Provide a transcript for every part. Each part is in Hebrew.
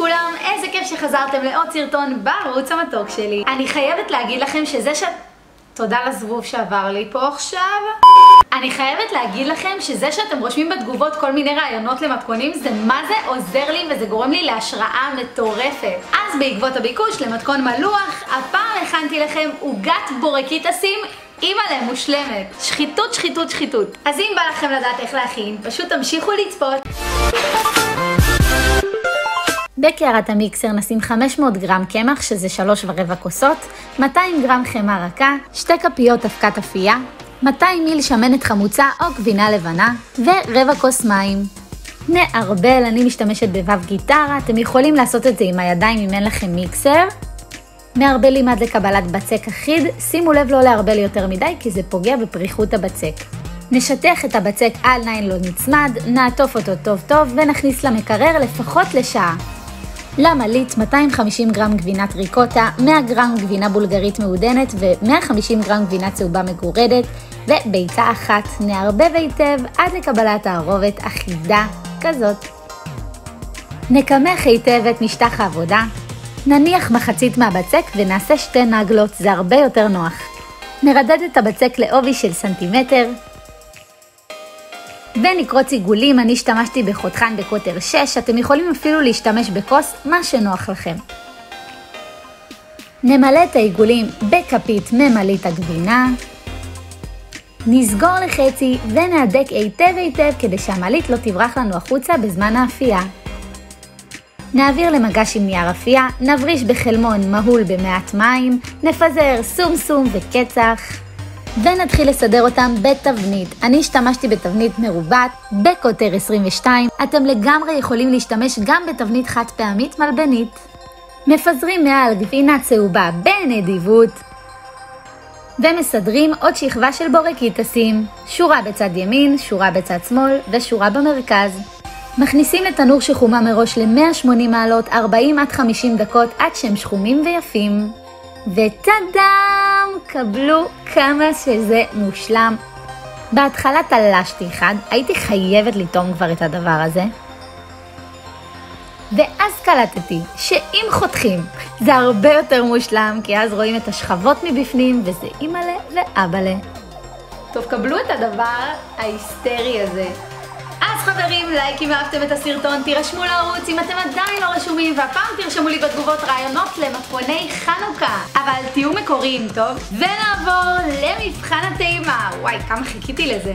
כולם, איזה כיף שחזרתם לעוד סרטון בערוץ המתוק שלי. אני חייבת להגיד לכם שזה ש... תודה לזבוב שעבר לי פה עכשיו. אני חייבת להגיד לכם שזה שאתם רושמים בתגובות כל מיני רעיונות למתכונים זה מה זה עוזר לי וזה גורם לי להשראה מטורפת. אז בעקבות הביקוש למתכון מלוח, הפעם הכנתי לכם עוגת בורקיטסים אימא'לה מושלמת. שחיתות, שחיתות, שחיתות. אז אם בא לכם לדעת איך להכין, פשוט תמשיכו לצפות. בקערת המיקסר נשים 500 גרם קמח, שזה 3 ורבע כוסות, 200 גרם חמאה רכה, 2 כפיות אבקת אפייה, 200 מיל שמנת חמוצה או גבינה לבנה, ורבע כוס מים. נערבל, אני משתמשת בו"ב גיטרה, אתם יכולים לעשות את זה עם הידיים אם אין לכם מיקסר. מערבלים עד לקבלת בצק אחיד, שימו לב לא לערבל יותר מדי כי זה פוגע בפריחות הבצק. נשטח את הבצק על ניילון נצמד, נעטוף אותו טוב טוב ונכניס למקרר לפחות לשעה. למליץ 250 גרם גבינת ריקוטה, 100 גרם גבינה בולגרית מעודנת ו-150 גרם גבינה צהובה מגורדת וביצה אחת. נערבב היטב עד לקבלת תערובת אחידה כזאת. נקמח היטב את משטח העבודה, נניח מחצית מהבצק ונעשה שתי נגלות, זה הרבה יותר נוח. נרדד את הבצק לעובי של סנטימטר, ונקרוץ עיגולים, אני השתמשתי בחותכן בקוטר 6, אתם יכולים אפילו להשתמש בכוס, מה שנוח לכם. נמלא את העיגולים בכפית ממלאת הגבינה, נסגור לחצי ונהדק היטב היטב כדי שהמעלית לא תברח לנו החוצה בזמן האפייה. נעביר למגש עם נייר אפייה, נבריש בחלמון מהול במעט מים, נפזר סום סום וקצח. ונתחיל לסדר אותם בתבנית. אני השתמשתי בתבנית מרובעת בקוטר 22, אתם לגמרי יכולים להשתמש גם בתבנית חד פעמית מלבנית. מפזרים מעל גבינה צהובה בנדיבות, ומסדרים עוד שכבה של בורקיטסים, שורה בצד ימין, שורה בצד שמאל ושורה במרכז. מכניסים לתנור שחומה מראש ל-180 מעלות 40 עד 50 דקות עד שהם שחומים ויפים. וטאדאם! קבלו כמה שזה מושלם. בהתחלה תלשתי אחד, הייתי חייבת לטעום כבר את הדבר הזה. ואז קלטתי שאם חותכים זה הרבה יותר מושלם, כי אז רואים את השכבות מבפנים וזה אימא'לה ואבא'לה. טוב, קבלו את הדבר ההיסטרי הזה. אז חברים, לייק אם אהבתם את הסרטון, תירשמו לערוץ אם אתם עדיין לא רשומים, והפעם תרשמו לי בתגובות רעיונות למתכוני חנוכה. אבל תהיו מקוריים, טוב? ונעבור למבחן הטעימה. וואי, כמה חיכיתי לזה.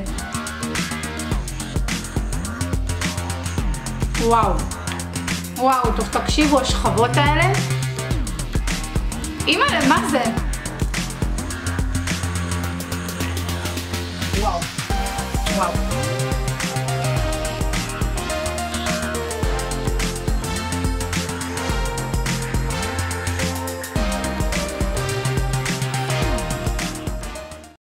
וואו. וואו, טוב, תקשיבו, השכבות האלה. אימא, מה זה? וואו. וואו.